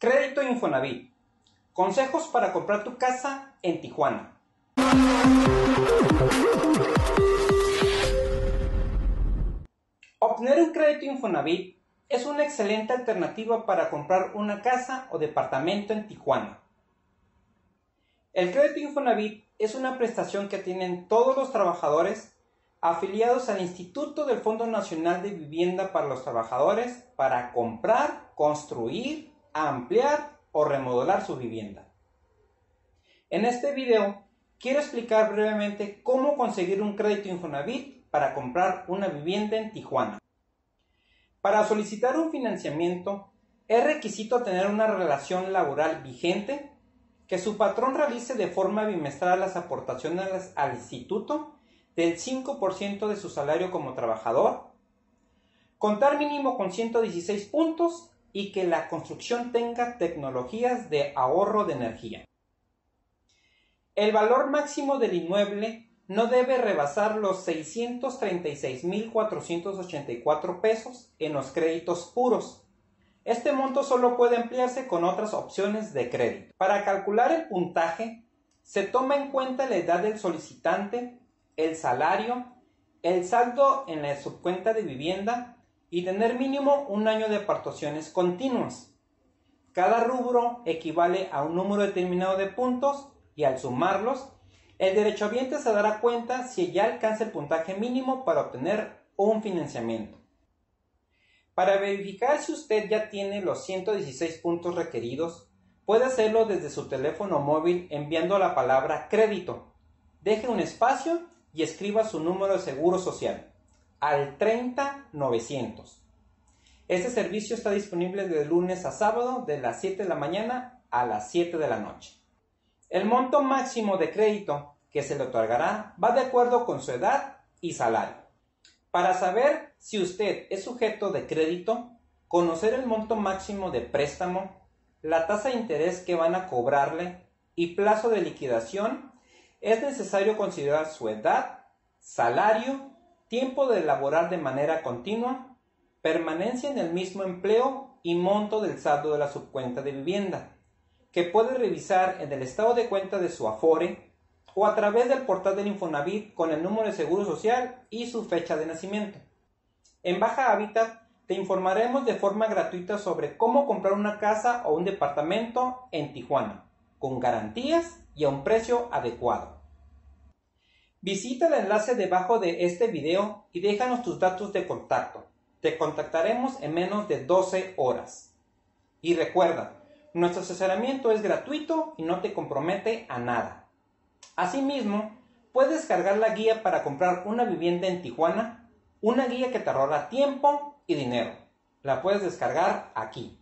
Crédito Infonavit. Consejos para comprar tu casa en Tijuana. Obtener un crédito Infonavit es una excelente alternativa para comprar una casa o departamento en Tijuana. El crédito Infonavit es una prestación que tienen todos los trabajadores afiliados al Instituto del Fondo Nacional de Vivienda para los Trabajadores para comprar, construir, ampliar o remodelar su vivienda. En este video quiero explicar brevemente cómo conseguir un crédito Infonavit para comprar una vivienda en Tijuana. Para solicitar un financiamiento es requisito tener una relación laboral vigente, que su patrón realice de forma bimestral las aportaciones al instituto del 5% de su salario como trabajador, contar mínimo con 116 puntos y que la construcción tenga tecnologías de ahorro de energía. El valor máximo del inmueble no debe rebasar los 636.484 pesos en los créditos puros. Este monto solo puede ampliarse con otras opciones de crédito. Para calcular el puntaje, se toma en cuenta la edad del solicitante, el salario, el saldo en la subcuenta de vivienda y tener mínimo un año de aportaciones continuas. Cada rubro equivale a un número determinado de puntos y al sumarlos, el derechohabiente se dará cuenta si ya alcanza el puntaje mínimo para obtener un financiamiento. Para verificar si usted ya tiene los 116 puntos requeridos, puede hacerlo desde su teléfono móvil enviando la palabra crédito. Deje un espacio y escriba su número de seguro social al 30900. Este servicio está disponible de lunes a sábado de las 7 de la mañana a las 7 de la noche. El monto máximo de crédito que se le otorgará va de acuerdo con su edad y salario. Para saber si usted es sujeto de crédito, conocer el monto máximo de préstamo, la tasa de interés que van a cobrarle y plazo de liquidación, es necesario considerar su edad, salario, tiempo de laborar de manera continua, permanencia en el mismo empleo y monto del saldo de la subcuenta de vivienda, que puede revisar en el estado de cuenta de su Afore o a través del portal del Infonavit con el número de seguro social y su fecha de nacimiento. En Baja Hábitat te informaremos de forma gratuita sobre cómo comprar una casa o un departamento en Tijuana, con garantías y a un precio adecuado. Visita el enlace debajo de este video y déjanos tus datos de contacto. Te contactaremos en menos de 12 horas. Y recuerda, nuestro asesoramiento es gratuito y no te compromete a nada. Asimismo, puedes descargar la guía para comprar una vivienda en Tijuana, una guía que te ahorrará tiempo y dinero. La puedes descargar aquí.